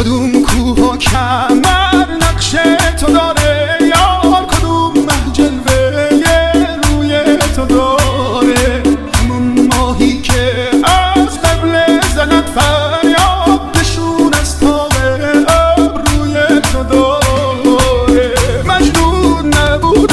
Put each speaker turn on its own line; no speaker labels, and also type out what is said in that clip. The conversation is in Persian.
کدوم کوه و کمر نقش تو داره یار کدوم مه جلوه روی تو داره؟ همون ماهی که از قبل زند فریاد بشون از تاقه روی تو داره. مجنون نبود